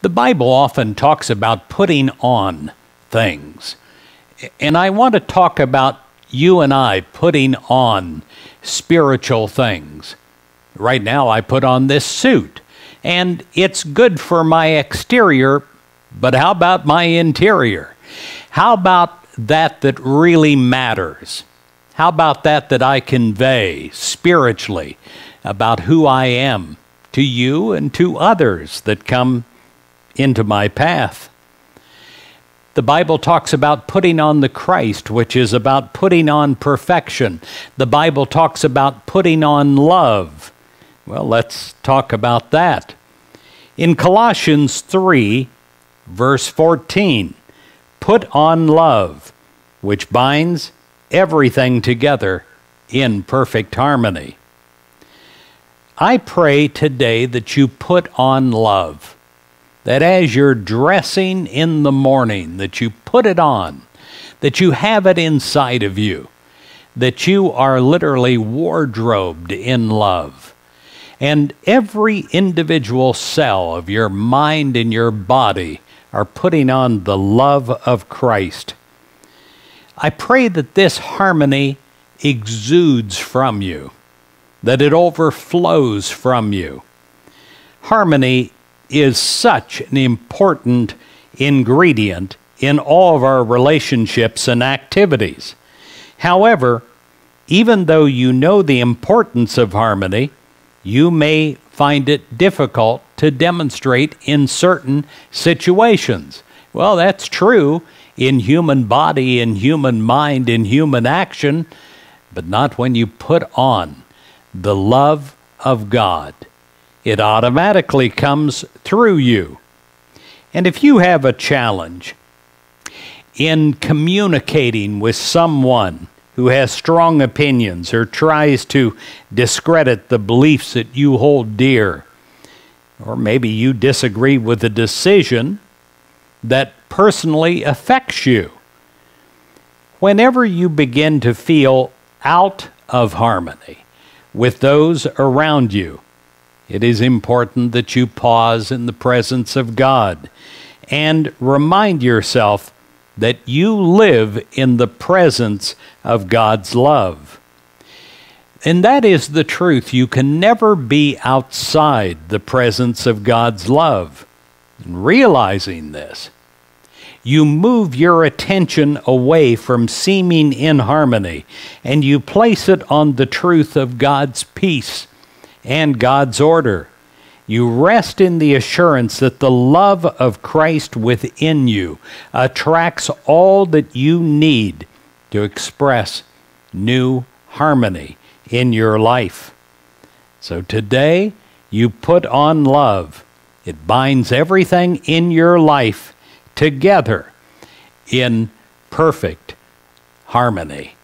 The Bible often talks about putting on things. And I want to talk about you and I putting on spiritual things. Right now, I put on this suit, and it's good for my exterior, but how about my interior? How about that that really matters? How about that that I convey spiritually about who I am to you and to others that come into my path? The Bible talks about putting on the Christ, which is about putting on perfection. The Bible talks about putting on love. Well, let's talk about that. In Colossians 3, verse 14, put on love, which binds everything together in perfect harmony. I pray today that you put on love that as you're dressing in the morning, that you put it on, that you have it inside of you, that you are literally wardrobed in love. And every individual cell of your mind and your body are putting on the love of Christ. I pray that this harmony exudes from you, that it overflows from you. Harmony is such an important ingredient in all of our relationships and activities. However, even though you know the importance of harmony, you may find it difficult to demonstrate in certain situations. Well, that's true in human body, in human mind, in human action, but not when you put on the love of God it automatically comes through you. And if you have a challenge in communicating with someone who has strong opinions or tries to discredit the beliefs that you hold dear, or maybe you disagree with a decision that personally affects you, whenever you begin to feel out of harmony with those around you, it is important that you pause in the presence of God and remind yourself that you live in the presence of God's love. And that is the truth. You can never be outside the presence of God's love. Realizing this, you move your attention away from seeming inharmony and you place it on the truth of God's peace and God's order. You rest in the assurance that the love of Christ within you attracts all that you need to express new harmony in your life. So today, you put on love. It binds everything in your life together in perfect harmony.